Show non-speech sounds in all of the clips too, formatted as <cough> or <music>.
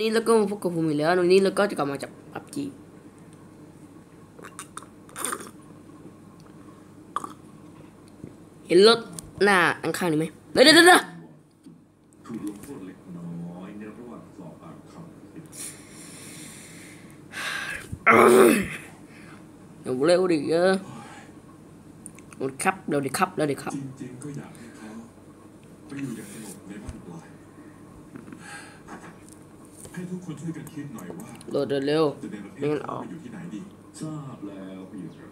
นี่แล้วก็มาพบกับผมอีกแล้ววันนี้เราก็จะกลับมาจากปับจีเห็นรถหน้าอังคารนี่ไหมเดี๋ยวเดี๋ยวเดี๋ยวถูกลงโทษเล็กน้อยในระหว่างสอบปากคำเดี๋ยวเร็วดิเออรถครับเร็วดิครับเร็วดิครับจริงๆก็อยากให้เขาไปอยู่อย่างสงบในบ้านปลาย ให้ทุกคนช่วยกันคิดหน่อยว่าโดดเร็วจะในประเทไม่ศงั้นอเขาอกไปอยู่ที่ไหนดีทราบแล้วพี่ครับ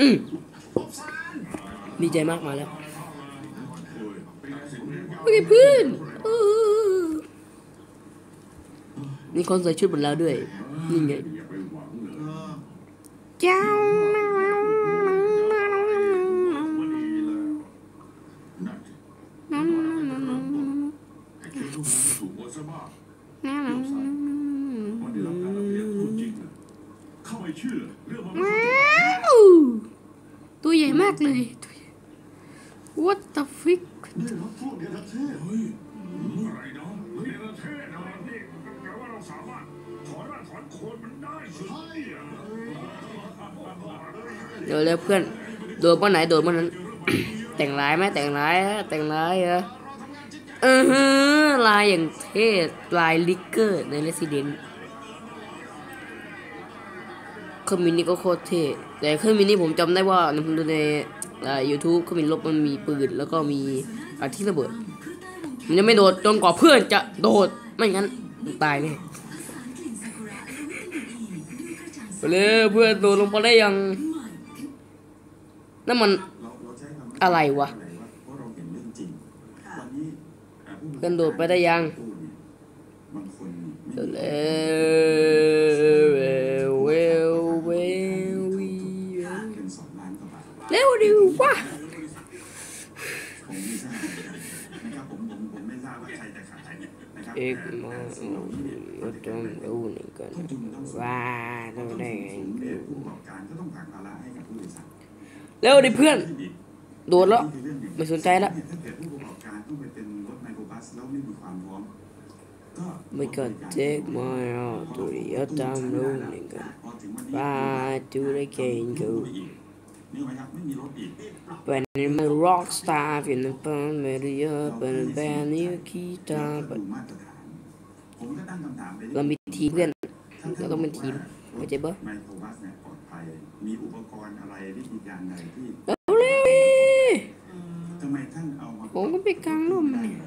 อืมดีใจมากมาแล้วโอ้ยโอเคเพื่อนเออนี่คนใส่ชุดเหมือนเราด้วยนี่ไงอย่าไปหวังเลยเจ้าวั นนี้แล้วนั่นให้คิดลูกน้องถูกหมดซะบ้างวันนี้รัการรับเลี้ยงพูดจริงเลยเข้าไปเชื่อเรื่องมันตัวใหญ่มากเลยวใหญ่ What the frick ได้รับพวกเนรเทศเฮ้ยอะไรเนาะเนเทศเหรอนี่แปลว่าเราสามารถถอนรากถอนโคนมันได้ใช่เดี๋ยวเร็วเพื่อนโดดมาไหนโดดมานั้น แต่งร้ายไหมแต่งร้ายฮะแต่งร้ายเหรอ เออลายอย่างเท่ลายลิกเกอร์ใน Resident เครื่องมินิก็โคตรเท่แต่เครื่องมินิผมจำได้ว่าในในยูทูบเครื่องมินิลบมันมีปืนแล้วก็มีอาที่ระเบิด มันจะไม่โดดจนกว่าเพื่อนจะโดดไม่งั้นตายแน่เลยเพื่อนโดดลงไปได้ยังนั่นมันอะไรวะ เพราะเราเห็นเรื่องจริง วันนี้ อ่าผู้เพื่อนโดดไปได้ยังเร็วมีเร็วเร็วเร็วเร็วเป็นสองล้านกว่าบาทเร็วดิวะผมไม่ทราบนะครับผมผมผมไม่ทราบว่าเอกแต่มาแต่สิ่งเหล่านี้เนี่ยก็ต้องดูหนึ่งกันว่าต้องได้ไงสูงเนี่ยผู้ประกอบการก็ต้องผลักภาระให้กับผู้โดยสารเร็วดิเพื่อน โดดแล้ว ไม่สนใจแล้ว ก็ไม่ก็ take my heart to the other room หนึ่งกันพอถึงวันนี้ Bye to the king go นี่ไหมครับไม่มีรถอีก When I'm a rock star in the band with the up and the band new guitar ดู but มาตรฐานผมก็ตั้งคำถามไปเรามีทีมเพื่อนเราต้องเป็นทีมเข้าใจปะไมโครบัสเนี่ยปลอดภัยมีอุปกรณ์อะไรวิธีการใดที่เร็วเร็วดิทำไมท่านเอามาผมก็ไปกลางร่มเนี่ย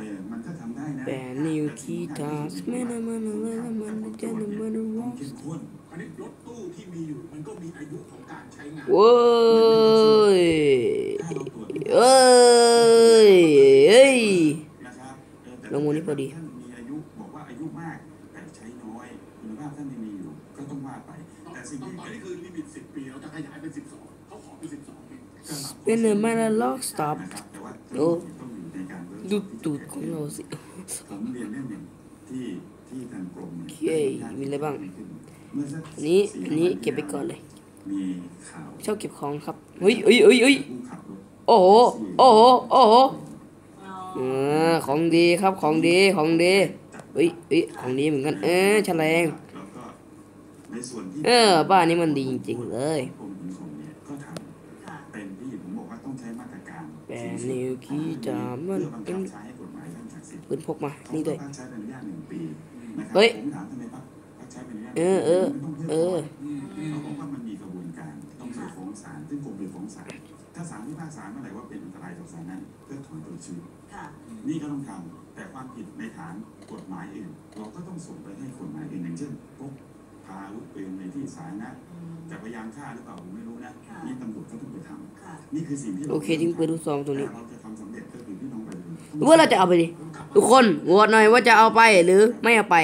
เออมันก็ทำได้นะ Band new guitars man I'm on a little man the gentleman who ความ walks เข้มข้นอันนี้รถตู้ที่มีอยู่มันก็มีอายุของการใช้งานเว้ยถ้าเราตรวจเอ้ยเอ้ยนะครับเออแต่ลงมูลนี้พอดีท่านมีอายุบอกว่าอายุมากแต่ใช้น้อยคุณภาพท่านยังมีอยู่ก็ต้องว่าไปแต่สิ่งที่ตอนนี้คือลิมิต10ปีเราจะขยายเป็น12เขาขอเป็น12ปีเป็นเนอร์มานาล็อกสต็อปนะครับแต่ว่าโอ้ ดูตูดของเราสิผมเรียนเรื่องหนึ่งที่ที่ทางกรมเนี่ยโอเคมีอะไรบ้างเมื่อสักอันนี้สี่อันนี้วัเก็บไปก่อนเลยมีข่าวชอบเก็บของครับเฮ้ยเฮ้ยเฮ้ยเฮ้ยผู้ขับรถโอ้โหโอ้โหโอ้โหอ่าของดีครับของดีของดีเฮ้ยเฮ้ยของดีเหมือนกัน เออแฉลงแล้วก็ในส่วนที่เออบ้านนี้มันดีจริงๆเลย แบนนิวกีจามันเป็นปืนพกมา นี่ด้วยเฮ้ยเออเออเออเขาบอกว่ามันมีกระบวนการต้องไปฟ้องศาลซึ่งกรมไปฟ้องศาลถ้าศาลพิพากษาเมื่อไหร่ว่าเป็นอันตรายต่อสาธารณะก็ถอนตัวชีวิตนี่ก็ต้องทำแต่ความผิดในฐานกฎหมายอื่นเราก็ต้องส่งไปให้กฎหมายอื่นอย่างเช่นพกพาอาวุธปืนในที่สาธารณะ อืมจะพยายามฆ่าหรือเปล่าผมไม่รู้นะค่ะนี่ตำรวจก็ต้องไปทค่ะำนี่คือสิ่งที่ราโอเคทิ้งปืนลูกซองตรงนี้แต่เราจะทำสำเร็จก็คือพี่น้องไปเลยหรือว่าเราจะเอาไปดิทุกคนโหวตหน่อยว่าจะเอาไปหรือไม่เอาไป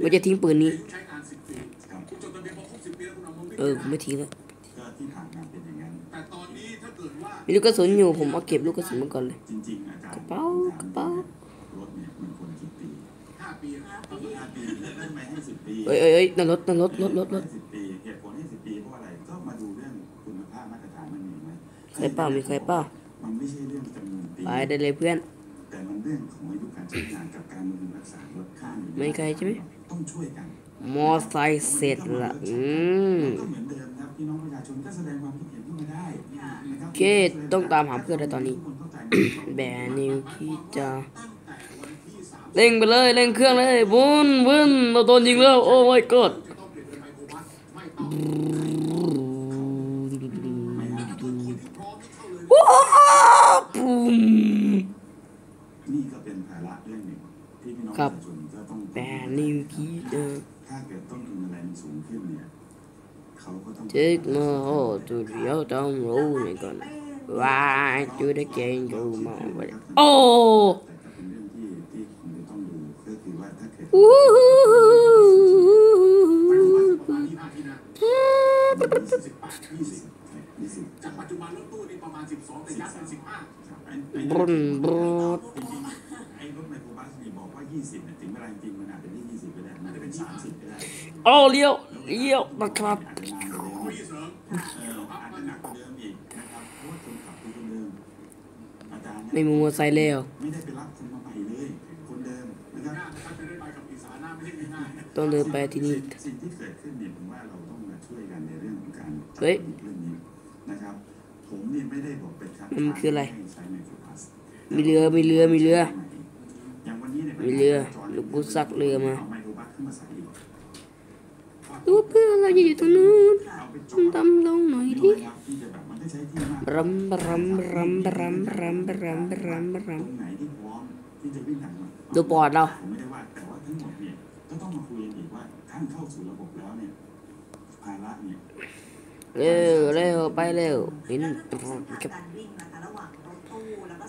เราจะทิ้งปืนนี้อายุใช้งาน10ปีครับคุณจดทะเบียนพอครบ10ปีแล้วคุณเอามาวิ่งเออไม่ทิ้งแล้วก็ที่ผ่านมาเป็นอย่างนั้นแต่ตอนนี้ถ้าเกิดว่ามีลูกกระสุนอยู่ผมเอาเก็บลูกกระสุนมาก่อนเลยจริงๆอาจารย์กระเป๋ากระเป๋ารถเนี่ยมันควรกี่ปี5ปีนะห้าปีห้าปีแล้วทำไมให้สิบปีเอ้ยเอ้ยเอ้ยนั่นรถนั่นรถรถรถรถ มใครเปล่ามีใครเปล่ามันไม่ใช่เรื่องจำนวนปีไปได้เลยเพื่อน แต่มันเรื่องของอายุการใช้งานกับการบำรุงรักษารถข้างอยู่ไม่ไกลใช่ไหม ต้องช่วยกันมอไซค์เสร็จละอืมก็เหมือนเดิมครับพี่น้องประชาชนก็แสดงความคิดเห็นขึ้นมาได้นะครับโอเคต้องตามหาเพื่อนแล้วตอนนี้แบนิวที่จะเร่งไปเลยเร่งเครื่องเลยวุ้นวุ้นเราโดนยิงแล้ว โอ้ my god ว้ นี่ก็เป็นภาระเรื่องหนึ่งที่พี่น้องประชาชนก็ต้องแต่นิวพีเดอร์ถ้าเกิดต้นทุนอะไรมันสูงขึ้นเนี่ยเขาก็ต้องเช็คมาโอ้ตัวเดียวต้องรู้นี่ก่อนว่าจุดเกณฑ์ดูมองไปโอ้วู้ฮู้ ประมาณ 12 แต่ยัดเป็น 15รุ่นรุ่นไอ้รถไมโครบัสนี่บอกว่า 20แต่ถึงเวลาจริงมันอาจจะไม่20ก็ได้มันจะเป็น 30ก็ได้อ้เลี้ยวเลี้ยวนะครับไม่มีมอไซค์แล้วต้องเดินไปที่นี่เรื่เฮ้ย ผมเนี่ยไม่ได้บอกเป็นครับมันคืออะไรให้ใช้ไมโครบัสมีเรือมีเรือมีเรืออย่างวันนี้เนี่ยมีเรือลูกบุญซักเรือมาเอาไมโครบัสขึ้นมาใส่ดีกว่าดูเพื่อนเราอยู่ตรงนู้นเอาไปจอดดำลงหน่อยด้ดิวยครับที่จะแบบมันก็ใช้ที่มากรัมบรัมบรัมบรัมบรัมบรัมบรัมบรัมตรงไหนที่พร้อมที่จะวิ่งทางมันดูปอดเราผมไม่ได้ว่าแต่ว่าทั้งหมดเนี่ยก็ต้องมาคุยกันอีกว่าท่านเข้าสู่ระบบแล้วเนี่ยภาระเนี่ย เร็วเร็วไปเร็วบินกับ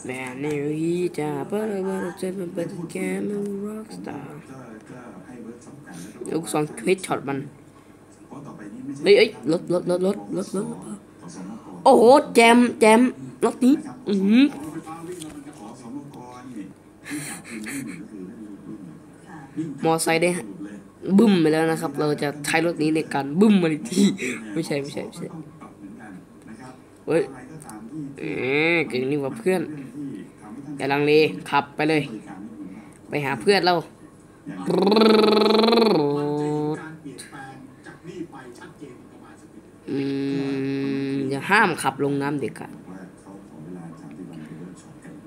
แมนนิวฮีจ้าเปิดว่าจะเป็นเป็นแกมร็อกสตาร์ลูกสองควิดช็อตมันเฮ้ยเฮ้ยรถรถรถรถรถรถโอ้โหแจมแจมรถนี้อืมมอไซค์ได้ บึ้มไปแล้วนะครับ เราจะใช้รถนี้ในการบึ้มมาทีไม่ใช่ไม่ใช่ไม่ใช่เฮ้ยเออก่งนี่ว่าเพื่อนอย่าลังเลขับไปเลย ไปหาเพื่อนเราอย่าห้ามขับลงน้ำเด็กค่ะ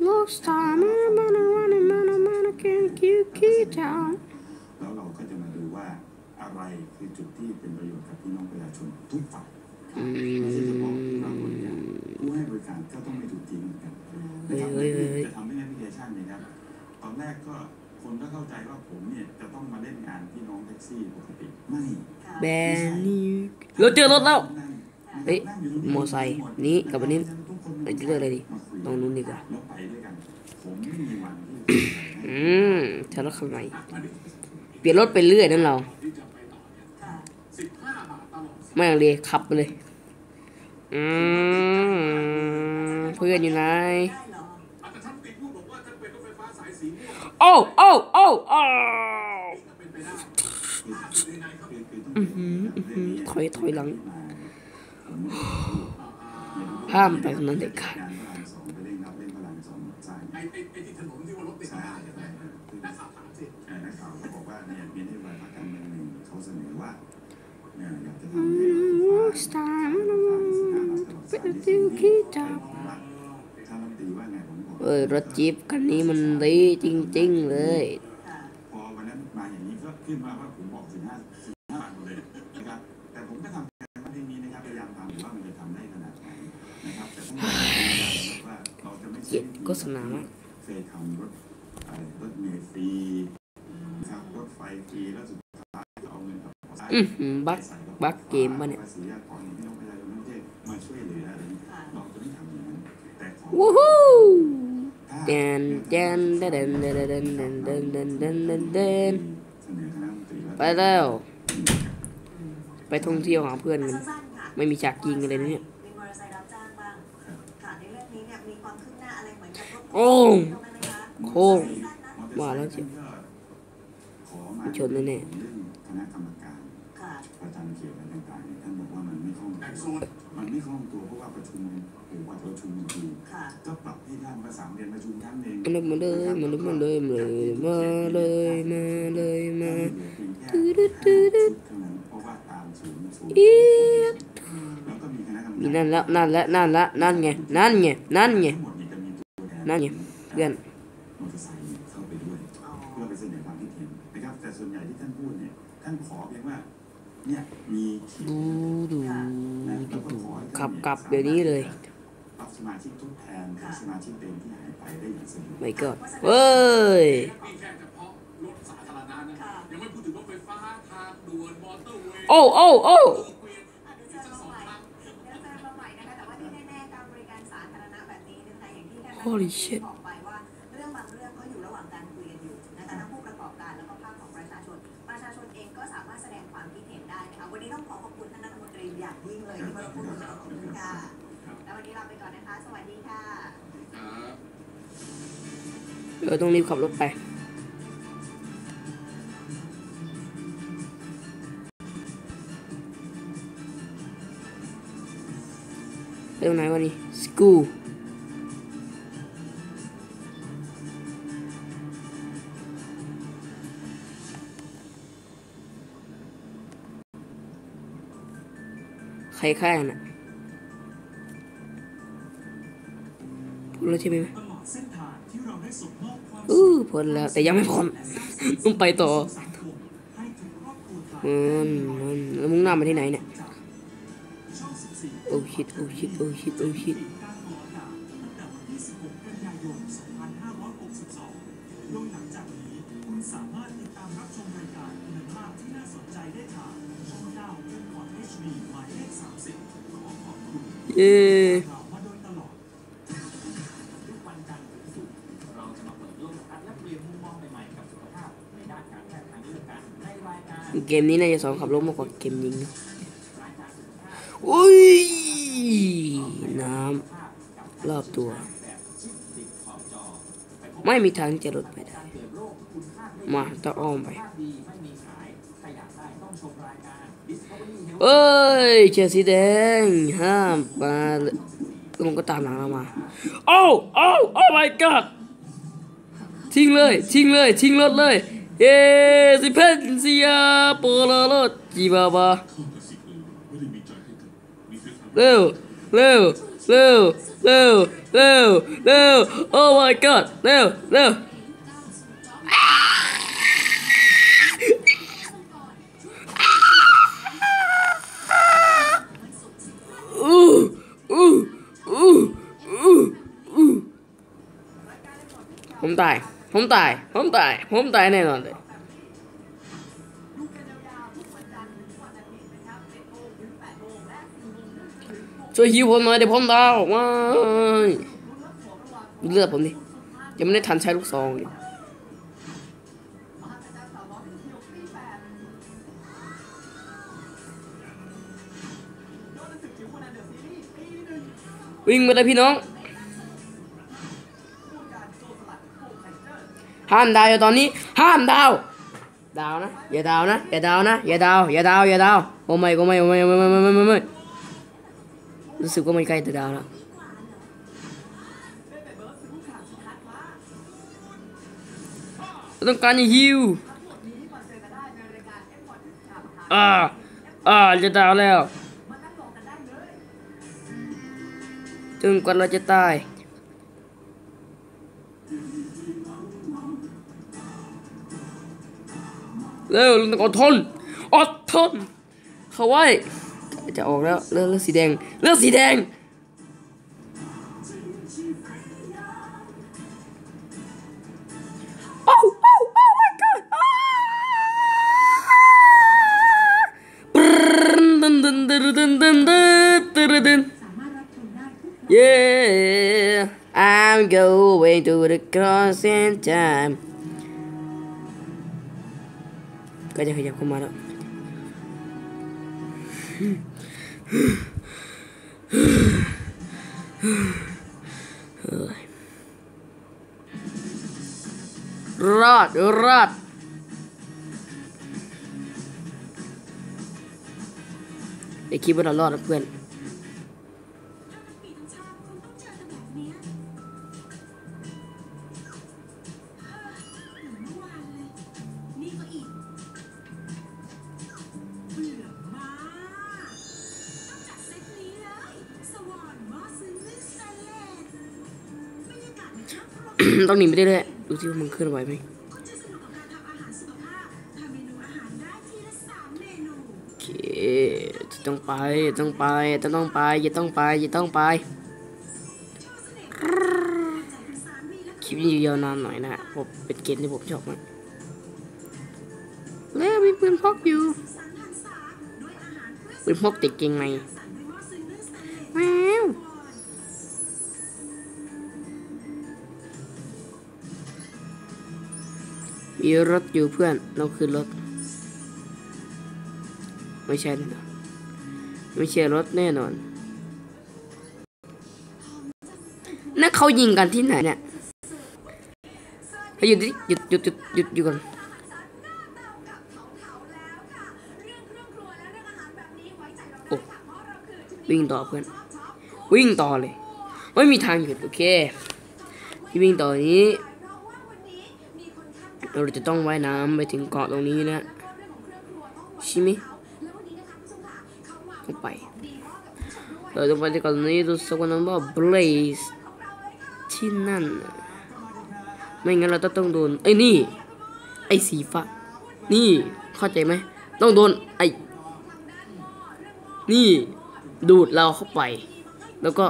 ลูกสาวมามามามามามาเก่งคิวคิดจ อะไรคือจุดที่เป็นประโยชน์กับพี่น้องประชาชนทุกฝ่ายอืไม่ใช่เฉพาะผู้รับบริการมผู้ให้บริการก็ต้องไม่ถูกทิ้งเหมือนกันเฮ้ยนะครับเฮ้ยเฮ้ยเฮ้ยจะทำให้แอปพลิเคชันเนี่ยครับตอนแรกก็คนก็เข้าใจว่าผมเนี่ยจะต้องมาเล่นงานพี่น้องแท็กซี่ปกติไม่ค่ะแบนิวเราเจอรถแล้วนั่งเฮ้ยนั่งอยู่ตรงมอไซค์นี้กับอันนี้ทุกคนไปเลือกอะไรดีมาคุยตรงนู้นดีกว่าแล้วไปด้วยกันผมไม่มีวันที่จะไปอืมใช้รถคันใหม่เปลี่ยนรถไปเรื่อยนั่นเรา ไม่เลยขับเลย อืมเพื่อนอยู่ไหนโอ้โอ้โอ้โอ้ถอยถอยหลัง ห้ามไปตรงนั้นเด็กขาด สามเป็นติวขี้จับท่านรัฐมนตรีว่าไงผมบอกเอ้ยรถจี๊ปคันนี้มันดีจริง ๆ เลยพอวันนั้นมาอย่างนี้ก็ขึ้นมาว่าผมบอกสิบห้าสิบห้าบาทหมดเลยนะครับแต่ผมก็ทำการมาเรื่องนี้นะครับพยายามทำว่ามันจะทำได้ขนาดไหนนะครับแต่ต้องบอกว่าเราจะไม่เกลียดโฆษณามากเคยทำรถอะไรรถเมล์ฟรีนะครับรถไฟฟรีแล้วสุดท้ายก็เอาเงินกับอือหือ บักบักเกมปะเนี่ยภาษีอากรพี่น้องประชาชนทั้งประเทศมาช่วยเหลืออะไรอย่างเงี้ยเราจะไม่ทำอย่างนั้นแต่ขอวู้ฮู้ถ้าแดนแดนแดนแดนแดนแดนแดนแดนแดนแดนแดนเสนอคณะรัฐมนตรีว่าไปแล้ว ไปท่องเที่ยวหาเพื่อนกันสั้นๆค่ะไม่มีฉากยิงอะไรเลยเนี่ยมีมอเตอร์ไซค์รับจ้างบ้างค่ะในเรื่องนี้เนี่ยมีความคืบหน้าอะไรเหมือนกับรถโอ้ตู้ไหมคะโค้งมอเตอร์ไซค์ว่าแล้วสิก็ขอมาชนแน่ๆ เขตอะไรต่างๆเนี่ยท่านบอกว่ามันไม่คล่องแบ่งโซตัวนมันไม่คล่องตัวเพราะว่าประชุมโอ้โหกว่าจะประชุมจริงค่ะๆก็ปรับให้ท่านมาสามเดือนประชุมครั้งหนึ่งมาเลยมาเลยมาเลยมาเลยมาเลยมาเลยมาเลยมาเหลือเพียงแค่ห้าชุดเท่านั้นเพราะว่าตามศูนย์ศูนย์อีดแล้วก็มีคณะกรรมมีการนั่นแล้วนั่นแล้วนั่นแล้วนั่นไงนั่นไงนั่นไงทั้งหมดเนี่ยจะมีตัวแทนนั่นไงเพื่อน เนี่ยมีขีดดูดูนะดูแล้วก็ดูขอให้ขัท่าบนกลับเดี๋ยวนี้เลยรับสมาชิกทดแทนกับสมาชิกเดิมที่หายไปได้อย่างสะดวกไม่ก็เว้ยนี่แค่เฉพาะรถสา ค่ะ แล้ววันนี้ลาไปก่อนนะคะ สวัสดีค่ะเออต้องรีบขับรถไปเรื่องไหนวะนี่สกูใครฆ่น่ะ แล้วใช่ไหมอู้พ้นแล้ว แต่ยังไม่พ้นต้องไปต่อมันมันแล้วมุ่งหน้ามาที่ไหนเนี่ย โอ้ชิดโอ้ชิดโอ้ชิดโอ้ชิด มนี้นายสองขับรถมากกว่าเกมยิงอุ้ยน้ำรอบตัว ไม่มีทางจะหลุดไปได้ มาต้องอ้อมไปเอ้ยเชียร์สีแดงห้ามมามันก็ตามหลังเรามาโอ้โอ้โอ้ my god ทิ้งเลย ทิ้งเลย ทิ้งรถเลย Yes, dependencia por la Jibaba, Lou, Lou, Lou, Lou, Lou, Lou. Oh my god, Lou, Lou. Ooh, ooh, ooh, ooh, ooh. Không tài. ผมตาย ผมตาย ผมตายแน่นอนเลยช่วยฮิวผมหน่อยเดี๋ยวผมดาวว้ายเลือดผมดิยังไม่ได้ทันใช้ลูกซองเลยวิ่งมาเลยพี่น้อง ห้ามดาวอยู่ตอนนี้ ห้ามดาว ดาวนะ อย่าดาวนะ อย่าดาวนะ อย่าดาว อย่าดาว อย่าดาว โอ้ไม่โอ้ไม่โอ้ไม่โอ้ไม่โอ้ไม่โอ้ไม่ไม่รู้สึกว่ามันใกล้จะดาวแล้วต้องการฮิวอ่าอ่าจะดาวแล้วจนกว่าเราจะตาย เร็วลุงต้องอดทนอดทน เข้าไว้ จะออกแล้วเลือกเลือดสีแดง เลือกสีแดง ก็จะขยับเข้ามาแล้วรอดรอดไอคิดว่าเรารอดนะเพื่อน ต้องหนีไปเรื่อยๆดูที่ามันเคลื่อนไหวไหมโอเคต้องไปต้องไปต้องไปอย่าต้องไปอย่าต้องไปคลิปนี้ยาวนานหน่อยนะฮะผมเป็นเกมที่ผมชอบมากแล้วมีเพื่อนพกอยู่เพื่อนพกติดเกงไในแมว มีรถอยู่เพื่อน เราคือรถ ไม่ใช่น่ไม่ใช่รถแน่นอน นั่นเขายิงกันที่ไหนเนี่ยหยุดดิหยุดหยุดหยุดหยุดหยุดก่อนโอ้วิ่งต่อเพื่อน วิ่งต่อเลย ไม่มีทางหยุดโอเค วิ่งต่อนี้ เราจะต้องว่ายน้ำไปถึงเกาะตรงนี้นะใช่ไหมต้องไป เราจะไปที่เกาะตรงนี้ดูสักวันนั้นว่า Blaze ที่นั่น ไม่งั้นเราต้องโดนไอ้นี่ ไอ้สีฟ้า นี่เข้าใจไหม ต้องโดนไอ้ นี่ดูดเราเข้าไป แล้วก็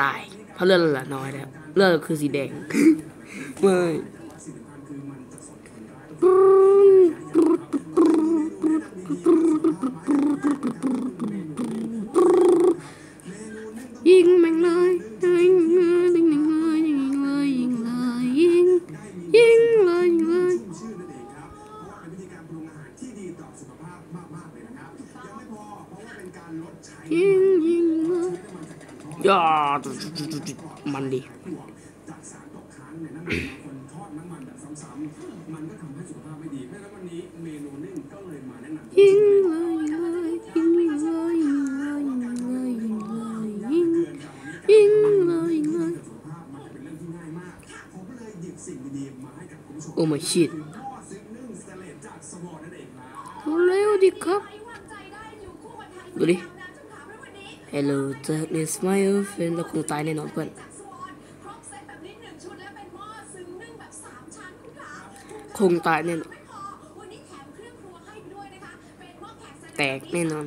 ตาย เพราะเลือดเราน้อยแล้ว เลือดคือสีแดง ไม่ กค้างในน้ำมันคนทอดน้ำมันแบบซ้ำๆมันก็ทำให้สุขภาพไม่ดีเพราะฉะนั้นวันนี้เมนูนึ่งก็เลยมาแนะนำยิ่งเลยยิงเลยเลยเลยยิงยิงเลยเลยโอ้มาชิดเร็วดิครับดูดิ Hello, that is my friend เราคงตายแน่นอนเพื่อน คงตายแน่นอนแตกแน่นอน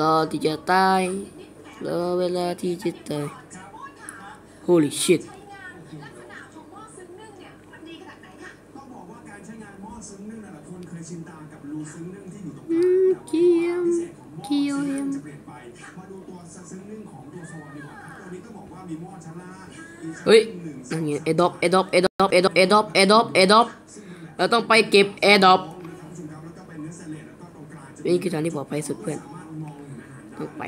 รอที่จะตายรอเวลาที่จะตาย holy shit drop airdrop airdrop airdrop airdrop airdrop airdropเราต้องไปเก็บ airdrop นี่คือทางที่ปลอดภัยสุดเพื่อนต้องไป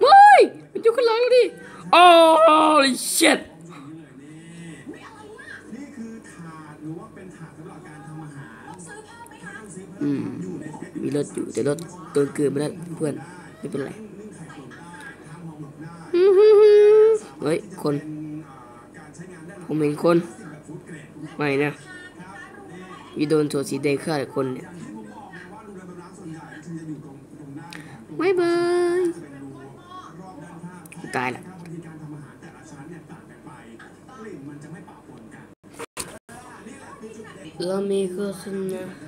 เฮ้ยมันอยู่ข้างหลังดิโอ้ลิเช็ดอืมมีรถอยู่แต่รถเกินเกินไม่ได้เพื่อนไม่เป็นไรเฮ้ยคน ผมเห็นคน ไม่นะวิโดนโจสีแดงฆ่าคนเนี่ยไม่เบยตายละเรามีเครื่องนะ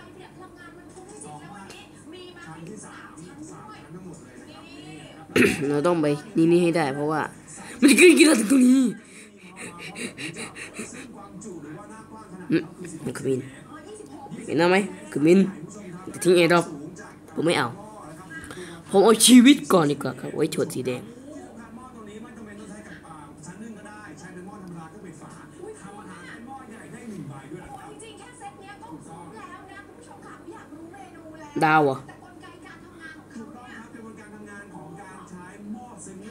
ราต้องไปนี่นี่ให้ได้ เพราะว่า มันขึ้นกินเราถึงตรงนี้มันคือมินเห็นไหมคือมินจะทิ้งเอรอบผมไม่เอา ผมเอาชีวิตก่อนดีกว่าครับไว้โฉดสีแดงดาวอะ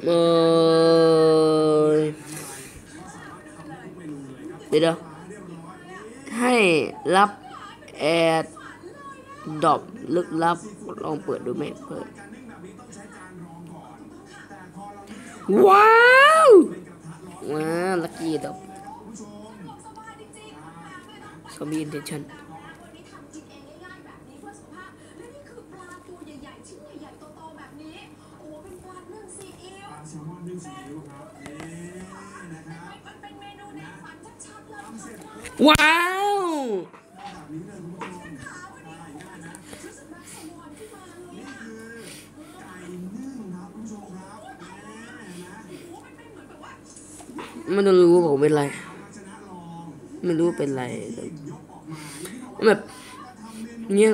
เอดี๋ยวให้รับแอดดอบลึกลับ ลองเปิดดูไหมเปิด ว้าวว้าลักกี้ดอบสมบี้อินเทนชั่น ว้าว ไม่ต้องรู้ผมเป็นไร ไม่รู้เป็นไรแบบเงี้ย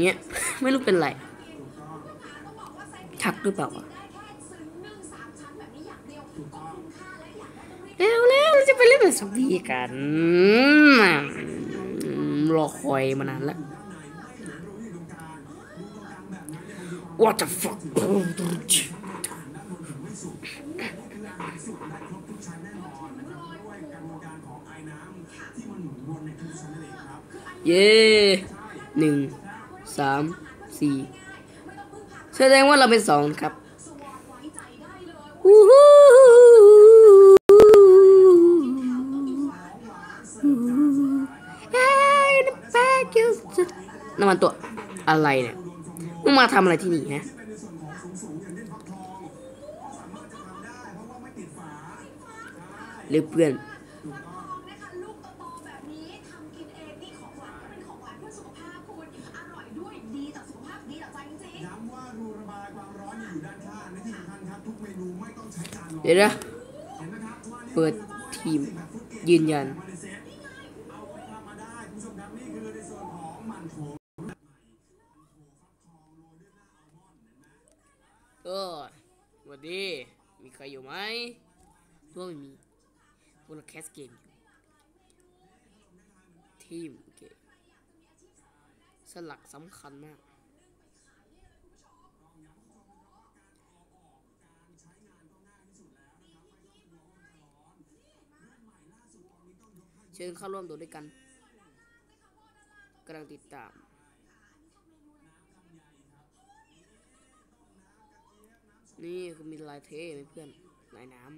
เงี้ยไม่รู้เป็นไร ทักหรือเปล่าวะแล้วแล้วจะไปเล่นแบบสวีกันรอคอยมานานแล้ว What the fuck เย้หนึ่งสามสี่ แสดงว่าเราเป็นสองครับน้ำแป้งยูสน้ำมันตัวอะไรเนี่ยมึงมาทำอะไรที่นี่ฮะหรือเพื่อน วยหน้าอัลมอนด์เห็นไหมเออสวัสดี มีใครอยู่ไหมตัวไม่มีพวกเราแคสเกมทีมโอเคสลักสำคัญมาก เชิญเข้าร่วมดูด้วยกันกำลังติดตาม นี่คือมีลายเท่ไหมเพื่อนลายน้ำ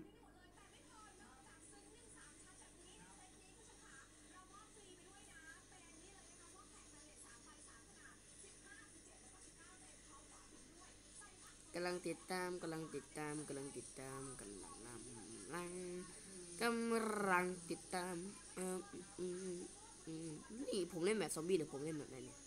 กำลังติดตามกำลังติดตามกำลังติดตามกำลังกำลัง กำลังติดตามเอออืมอืมนี่ผมเล่นแบบซอมบี้หรือผมเล่นแบบไหนเนี่ย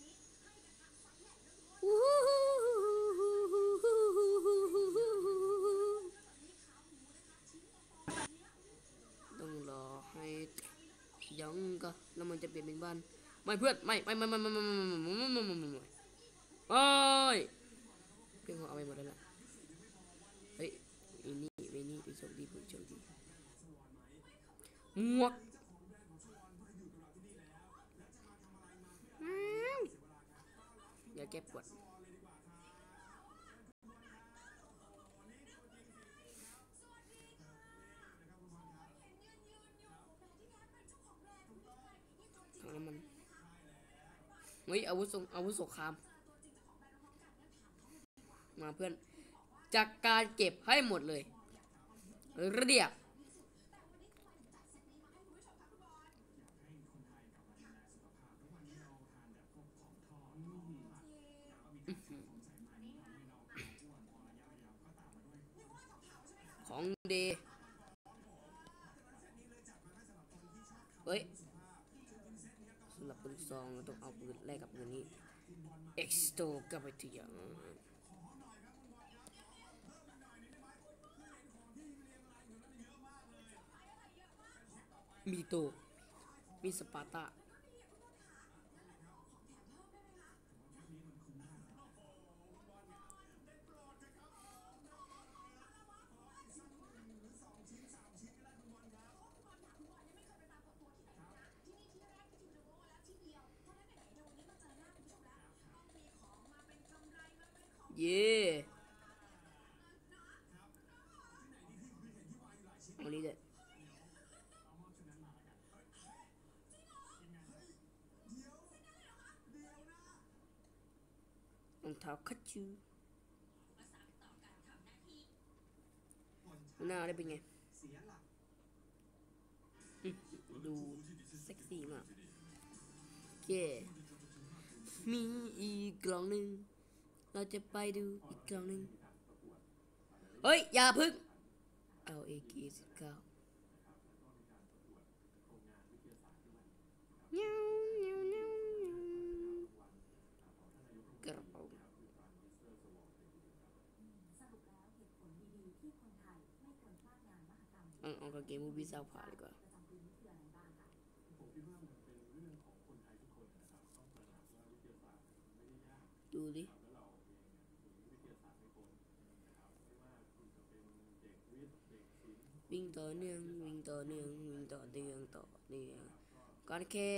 ต้องรอให้ยังก็แล้วมันจะเปลี่ยนเป็นบ้านไม่เพื่อนไม่ไม่ไม่ไม่ไม่ไม่ไม่ไม่ไม่ไม่ไม่ไม่ไม่โอ้ยเพื่อนเขาเอาไปหมดแล้วล่ะเฮ้ยอีนี่ไอ้นี่ไปโชคดีไปโชคดี งวกอย่าเก็บกดถัำมันเฮ้ยอาวุธสงอาวุธสงคราม มาเพื่อนจากการเก็บให้หมดเลย เรียบ ดเฮ้ยสำหรับปืนซองเราต้องเอาปืนแลกกับปืนนี้ เอ็กซ์โตกับไปทีอย่างมีโตมีสปาร์ตา เท้าคัตชูหน้าได้เป็นไงดูเซ็กซี่มากเย่มีอีกกล่องหนึ่ง เราจะไปดูอีกกล่องหนึ่งเฮ้ย อย่าพึ่ง เอาเอกีสิบเก้าเงี้ย เอาเอากับเกมมูฟี่ซาวพาดีกว่าดูดิวิ่งต่อเนื่องวิ่งต่อเนื่องวิ่งต่อเนื่องต่อเนื่องก่อนแค่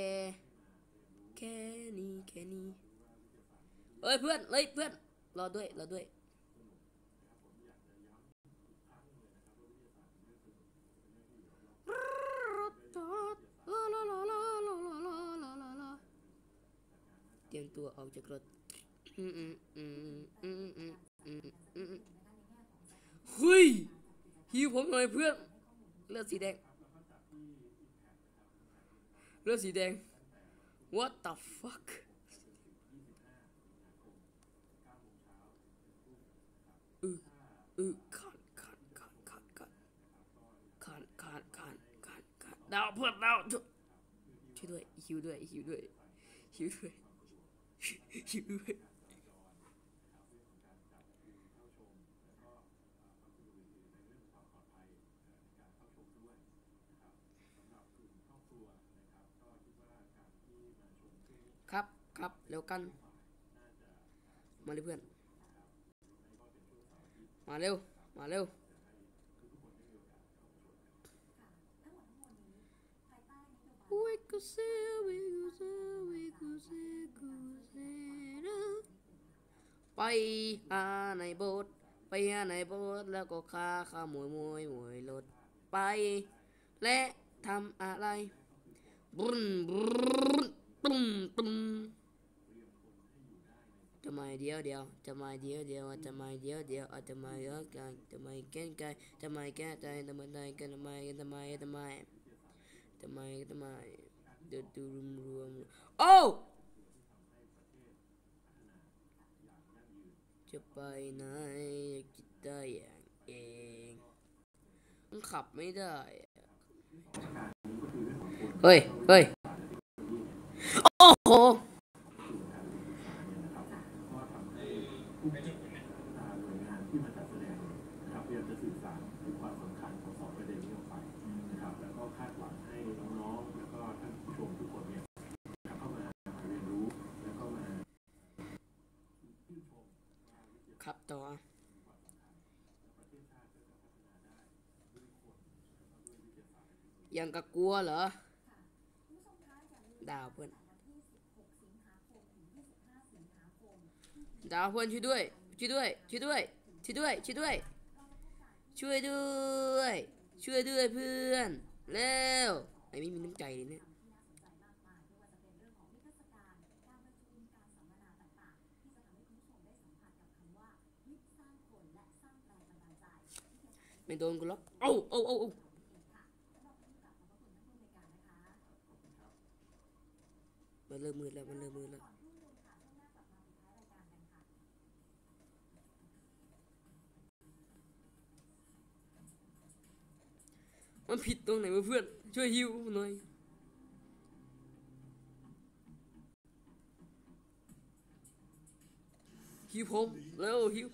แค่นี้แค่นี้เอ้ยเพื่อนเอ้ยเพื่อนรอด้วยรอด้วย เตรียมตัวออกจากรถอืมอืมอืมอืมอืมอืมอืมเฮ้ยฮิวผมหน่อยเพื่อนเลือดสีแดง เลือดสีแดง what the fuck อืออือขันขันขันขันขันขันขันขันขั นขันดาวเพื่อนดาวช่วยช่วยด้วยฮิวด้วยฮิวด้วยฮิวด้วยฮิวด้วยครับครับเร็วกัน มาเลยเพื่อน มาเร็ว มาเร็ว bay hà này bột bay hà này bột là có kha kha mùi mùi mùi lột bay lẽ thăm à lại brun brun tum tum ทำไมเดียวเดียวทำไมเดียวเดียวทำไมเดียวเดียวทำไมเลิกกันทำไมแก้กันทำไมแก้ใจทำไมใจกันทำไมทำไมทำไมทำไมทำไม เดือดดูรวมรวมโอ้จะไปไหนคิดได้อย่างเองมันขับไม่ได้ เฮ้ย เฮ้ย โอ้โหน่วยงานที่มาจัดแสดงนะครับพยายามจะสื่อสารถึงความสำคัญของสองประเด็นนี้ออกไปนะครับแล้วก็คาดหวังให้น้องๆแล้วก็ท่านผู้ชมทุกคนเนี่ยนะครับเข้ามาเรียนรู้แล้วก็มาชื่นชม ครับ ต่อ ยังกะกลัวเหรอ ดาวเพื่อน ดาวเพื่อนช่วยด้วย ช่วยด้วย ช่วยด้วย ช่วยด้วย ช่วยด้วย ช่วยด้วย ช่วยด้วยเพื่อน เร็วไอ้ไม่มีน้ำใจเลยเนี่ย ไม่โดนกูหรอกเอ้าเอ้าเอ้ามันเริ่มมืดแล้ว มันเริ่มมืดแล้วมันผิดตรงไหนเพื่อน ช่วยฮิวหน่อยฮิวผมแล้วฮิว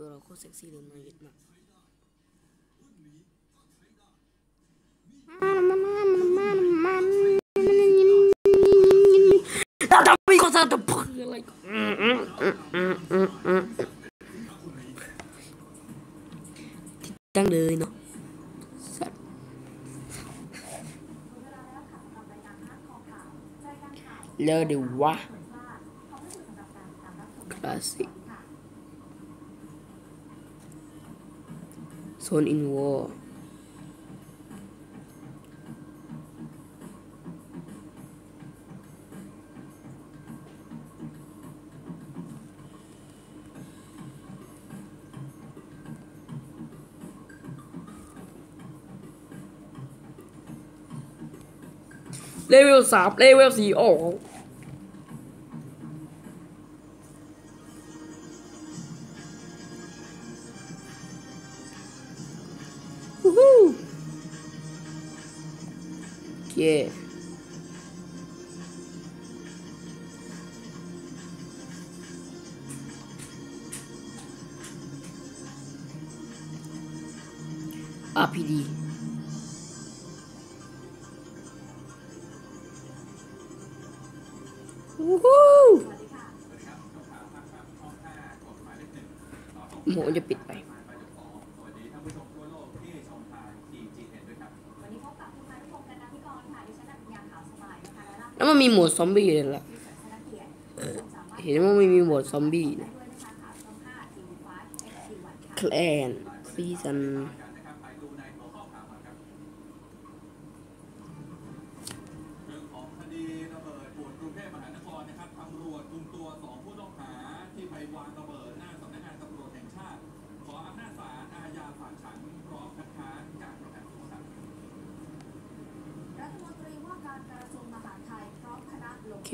ตัวเราโคตรเซ็กซี่เลยมายึดมาเราทำไม่ก็จะตบอะไรตั้งเลยเนาะเลิศดีวะคลาสสิก Son in War. Level 3 Level 4ออก Yeah. มีโหมดซอมบี้เลยล่ะเห็นว่าไม่มีโหมดซอมบี้แคลนซีซัน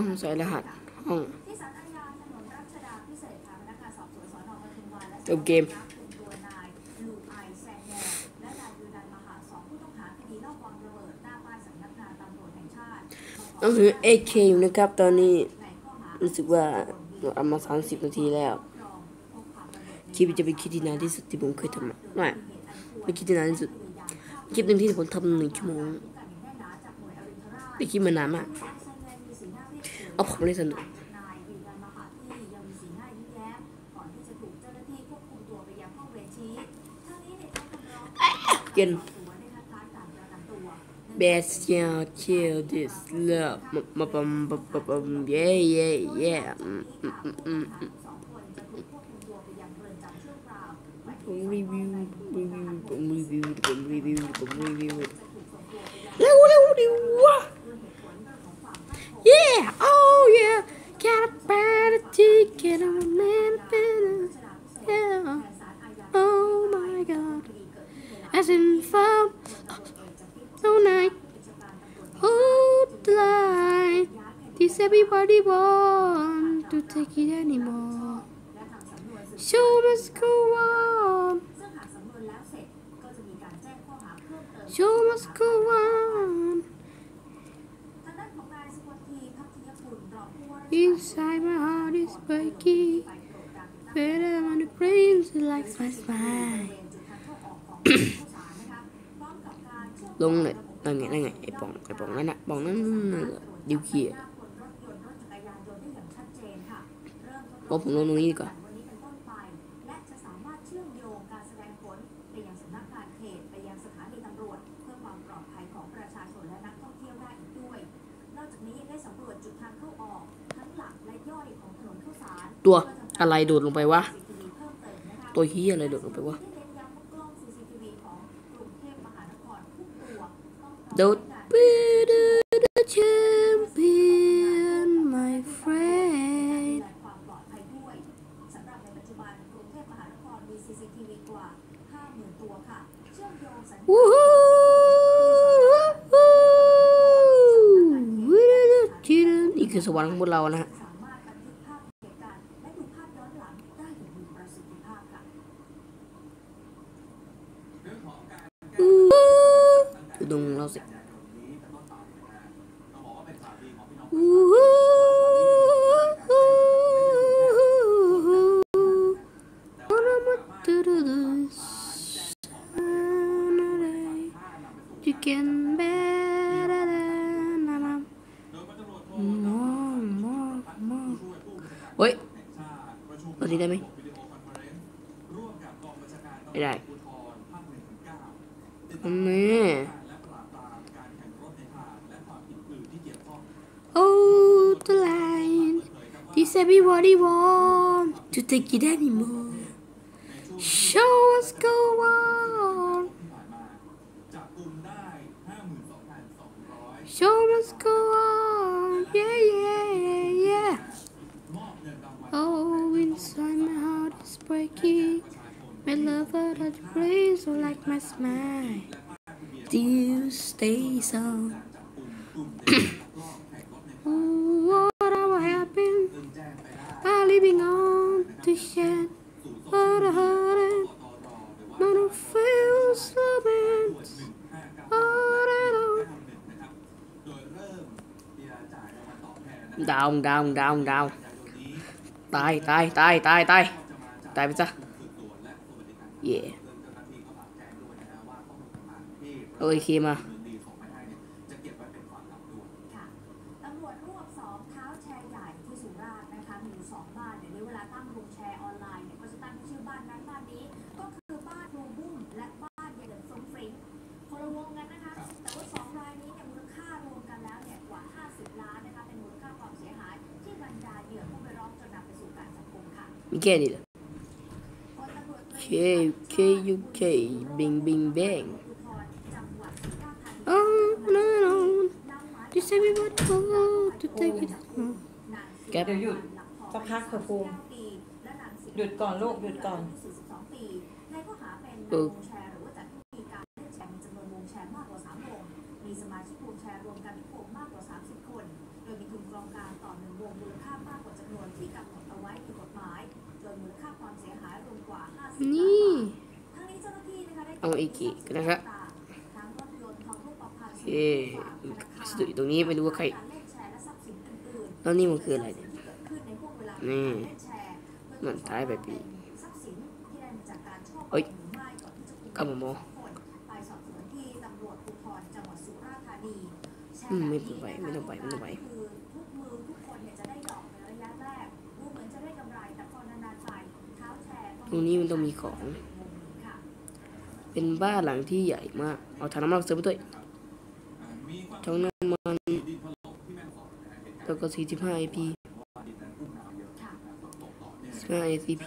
ต้องใส่รหัสห้องเกมต้องถือ AK อยู่นะครับ ตอนนี้รู้สึกว่าเอามาสามสิบนาทีแล้วคลิปจะเป็นคลิปที่นานที่สุดที่ผมเคยทำไม่เป็คลิปที่นานที่สุดคลิปหนึ่งที่ผมทำหนึ่งชั่วโมงเป็คลิปมานานมาก เอาผมเลยสนุกเกิน best yeah chill this love มาปมปมปม yeah yeah yeah ผมรีวิวรีวิวผมรีวิวผมรีวิวผมรีวิวเร็วเร็วดิวะ Yeah! Oh, yeah! Got a bite of ticket on a man. Yeah. Oh, my God. As in found Oh, night. Oh, lie. This everybody want to take it anymore. Show must go on. Show must go on. Inside my heart is breaking. Better than the brains likes my spine. <coughs> ลงเลยนั่นไงนั่นไงไอ้ป่องไอ้ป่องนั่นน่ะป่องนั่นนั่นดิวเคียร์ผมลงตรงนี้ดีกว่า ตัวอะไรดูดลงไปวะ ตัวเฮียอะไรดูดลงไปวะ โดดปีด the champion my friend วู้ฮู้อีกคือสวรรค์ของพวกเรานะฮะ Dulu. nobody want to take it anymore. ดาวดาวดาวตายตายตายตายตายตายไปซะเย่โอเคมา แค่นี้แหละ K K U K บิงบิงแบง Oh no no This everybody go to take it แกเดี๋ยวหยุดสักพักเถอะภูมิหยุดก่อนลูกหยุดก่อนโอเค นี่เอาอีกนะครับโอเคสตูอยู่ตรงนี้ไปดูว่าใครแล้วนี่มันคืออะไรเนี่ยนี่มันท้ายไปปีเอ้ยกับมออืมไม่ไปไม่ต้องไปไม่ต้องไป ตรงนี้มันต้องมีของ เป็นบ้านหลังที่ใหญ่มาก เอาถังน้ำมันเสริมไปด้วยถังน้ำมันแล้วก็45 AP 15 ACP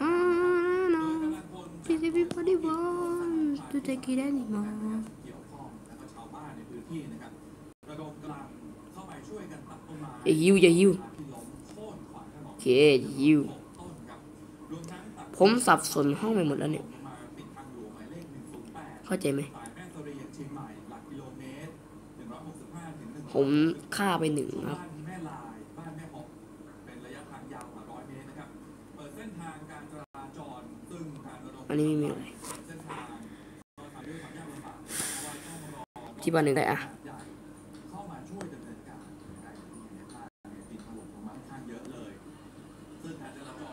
อ่าน้อง ACP พอดีบอลตัวใจกี่ได้หนิมออย่าหิวอย่าหิวโอเคหิว ผมสับสนห้องไปหมดแล้วเนี่ยเข้าใจไหมผมฆ่าไปหนึ่งครับอันนี้ไม่มีอะไรที่บ้านหนึ่งได้อะ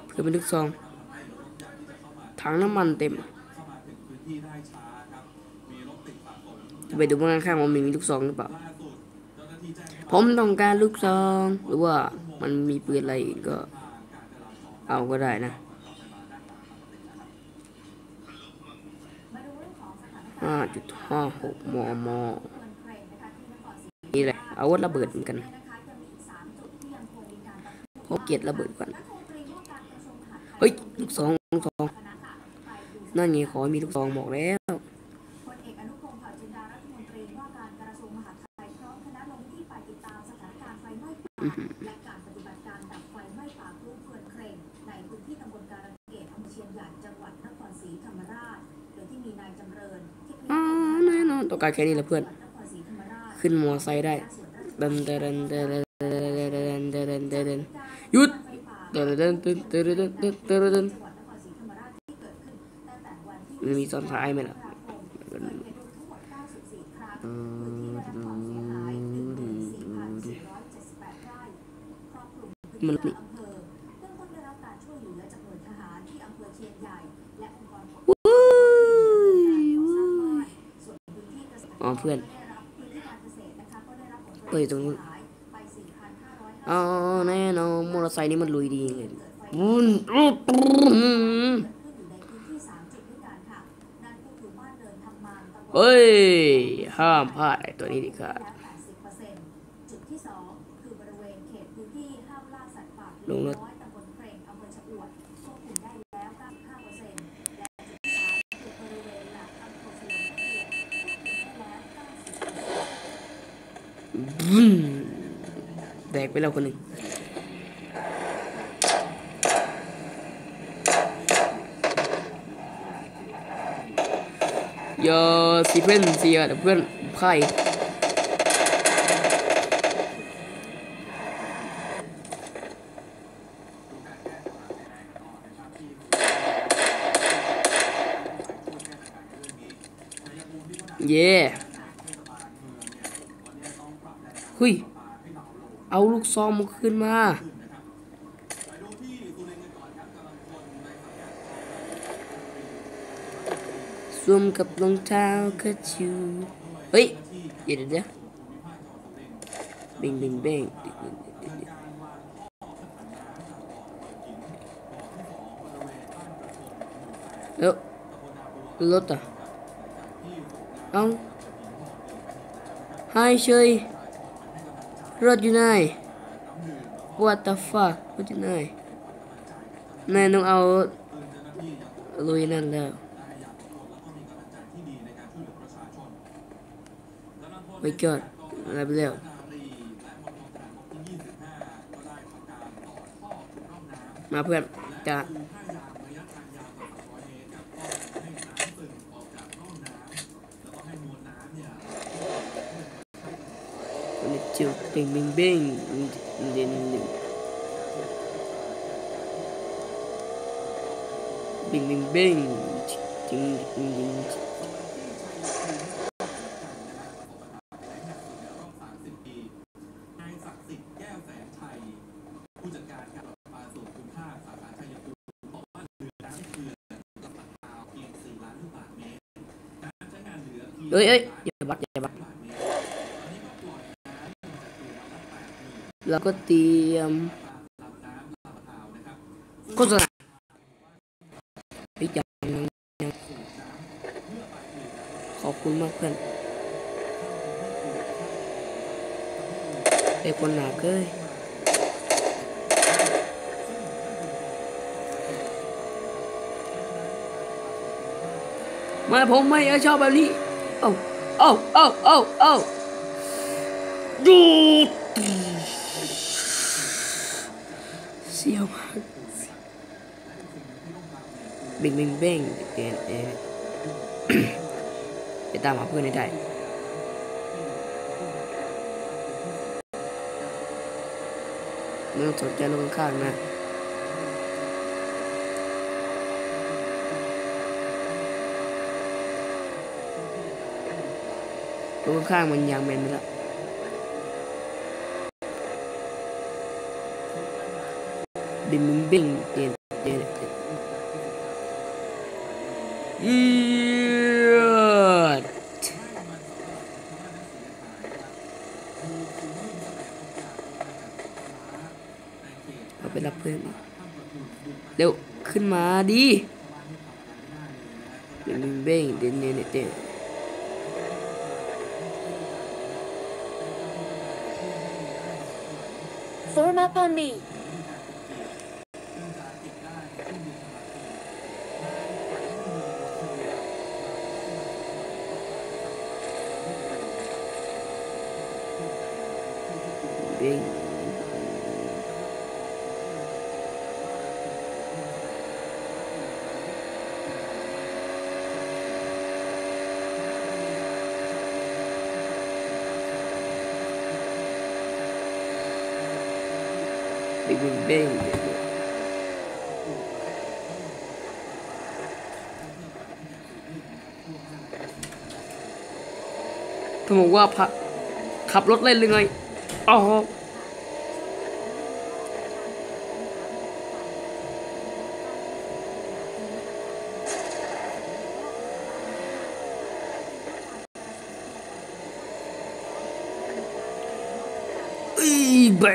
เพื่อเป็นลึกซอง ถังน้ำมันเต็มไปดูว่านข้างๆว่ามีลูกซองหรือเปล่า ผมต้องการลูกซอง หรือว่ามันมีปืนอะไรอีกก็ เอาก็ได้นะห้าจุดห้าหกมมนี่แหละอาวุธระเบิดเหมือนกันพบเกียรระเบิดก่อน เฮ้ย ลูกซองลูกซอง นั่นไงขอให้มีลูกซองบอกแล้วพลเอกอนุพงศ์เผ่าจินดารัฐมนตรีว่าการกระทรวงมหาดไทยพร้อมคณะลงพื้นที่ไปติดตามสถานการณ์ไฟไหม้ป่าและการปฏิบัติการดับไฟไหม้ป่าพลุเฟือนเครนในพื้นที่ตำบลการะเกดอำเภอเชียงใหญ่จังหวัดนครศรีธรรมราชโดยที่มีนายจำเริญเทคนิคอ๋อแน่นอนต้องการแค่นี้แหละเพื่อนนครศรีธรรมราชขึ้นมอไซค์ได้เดินเดินเดินเดินเดินเดินเดินเดินเดินเดินหยุดเดินเดินเดินเดินเดิน มันมีตอนท้ายไหมล่ะมันนี่อ๋อเพื่อนเอ้ยตรงนู้นอ๋อแน่นอนมอเตอร์ไซค์นี้มันลุยดีเลยวุ้น เฮ้ย ห้ามพลาดไอ้ตัวนี้ดิครับลงรถบึ้มแดกไปแล้วคนหนึ่ง อย่าสิเพื่อนเสียแต่เพื่อนไพ่เย่หุยเอาลูกซองมาขึ้นมา สวมกับรองเท้าคัชชูเฮ้ยเดี๋ยวเดี๋ยวเบ่งเบ่งเบ่งแล้วรถอะเอาไฮเชยรถอยู่ไหน What the fuck รถอยู่ไหนนายต้องเอาลุยนั่นแล้ว ไม่เกิดอะไรไปแล้วมาเพื่อนจะมันจิ๋วเบ่งบ่งบ่งเด่นเด่นเบ่งบ่งบ่งจริงจริงจริง นายศักดิ์สิทธิ์แก้วแสนชัย ผู้จัดการการประปาส่วนภูมิภาคสาขาชัยภูมิบอกว่าเรือน้ำเขื่อนกับตักดาวเพียง 4 ล้านลูกบาศก์เมตรการใช้งานเหลือเพียง เอ้ยเอ้ยอย่าบักอย่าบัก บาศก์เมตรตอนนี้ก็ปล่อยน้ำลงจากเรือวันละ8หมื่น แล้วก็เตรียมลำน้ำลำพาวนะครับโฆษณาไอ้ยยังยังยังขอบคุณมากเพื่อนไอ้คนหนาเก้ยมาผมไม่ชอบแบบนี้ เอ้าเอ้าเอ้าเอ้าเอ้าดูด เสียวมากเบ่งเบ่งเบ่งเอ็นเอไปตามหาเพื่อนให้ได้ไม่ต้องสนใจลงข้างนะตรงข้างมันยางแมนไปแล้ว bimbing din din Yut. เราไปรับเพื่อนเร็วขึ้นมาดิบิมเบ้งเดนเนเดนฟอร์มาพอนนี่ ยเขาบอกว่าพะขับรถเล่นหรือไง อ๋อ Ui, bẻ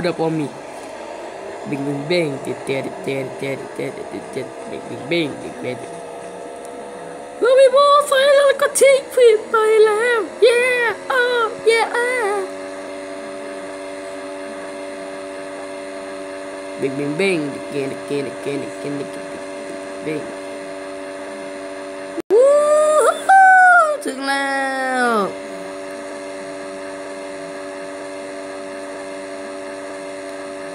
chườn Udah pomi Bing bing bing Tit tit tit tit tit tit tit Bing bing bing Bing bing เมื่อมีโมไฟแล้วก็ทิ้งผิดไปแล้วเย้เออเย้บิงบิงบิงเกนเกนเกนเกนเกนบิงวู้ฮู้ถึงแล้ว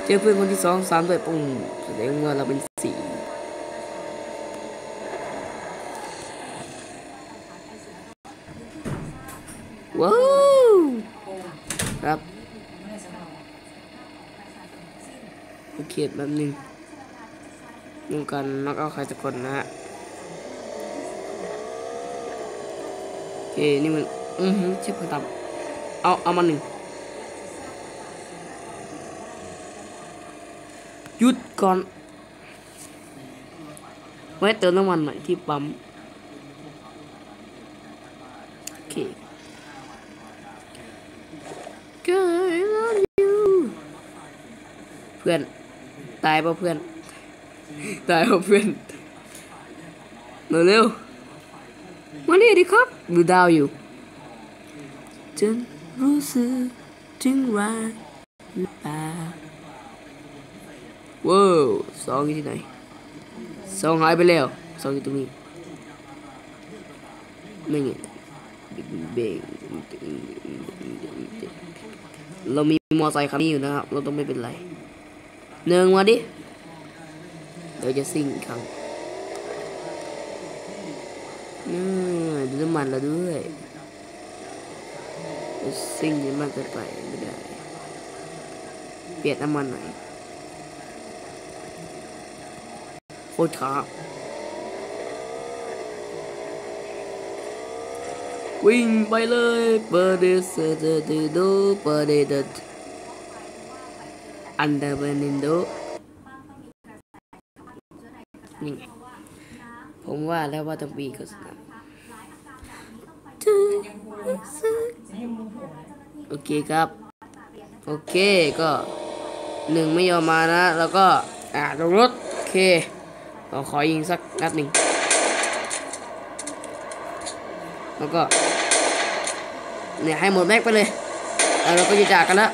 เจอเพื่อนคนที่สองสามด้วยปุ่งแสดงว่าเราเป็นสี่ว้าวครับโอเคแบบนึ่งดูกันนักเอาใครสักคนนะฮะโอเคนี่มัน อือฮึเชฟคนทำเอา เอามาหนึ่ง หยุดก่อนไว้เติมน้ำมันหน่อยที่ปั๊มโอเคเพื่อน ตายป่ะเพื่อน ตายป่ะเพื่อนเร็วๆมานี่ดิครับดูดาวอยู่จนรู้สึกถึงรักหรือเปล่าว้าว สองอยู่ที่ไหนสองหายไปแล้วสองอยู่ตรงนี้ไม่เงี้ยเบงเรามีมอไซค์คันนี้อยู่นะครับ เราต้องไม่เป็นไรเนืองมาดิเดี๋ยวจะซิ่งอีกครั้งนี่ดูน้ำมันเราด้วยซิ่งเยอะมากเกินไปไม่ได้ เปลี่ยนน้ำมันหน่อย โคตรช้าวิ่งไปเลยเปิดเดสเดดโดเปิดเดดอันเดอร์เบนินโดนี่ไงผมว่าแล้วว่าต้องปีโฆษณาโอเคครับ โอเคก็หนึ่งไม่ยอมมานะ แล้วก็ อ่าลงรถ โอเค เราขอยิงสักนัดหนึ่งแล้วก็เนี่ยให้หมดแม็กไปเลยแล้วเราก็จะจากกันแล้ว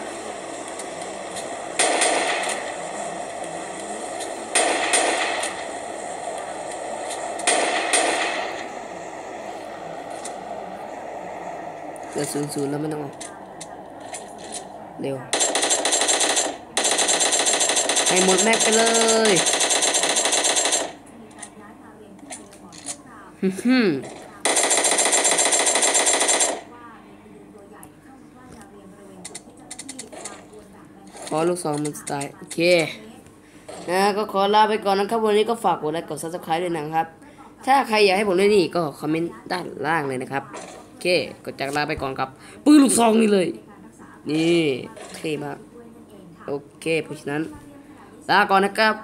เหลือศูนย์ศูนย์แล้วไม่ต้องเอาเร็วให้หมดแม็กไปเลยฮึ่ม ขอลูกสองมันสไตล์โอเคนะก็ขอลาไปก่อนนะครับ วันนี้ก็ฝากกดไลค์กด subscribe ด้วยนะครับ ถ้าใครอยากให้ผมเล่นนี่ก็คอมเมนต์ด้านล่างเลยนะครับ โอเคก็จากลาไปก่อนครับปืนลูกซองนี่เลย นี่เท่มากโอเคเพราะฉะนั้นลาก่อนนะครับ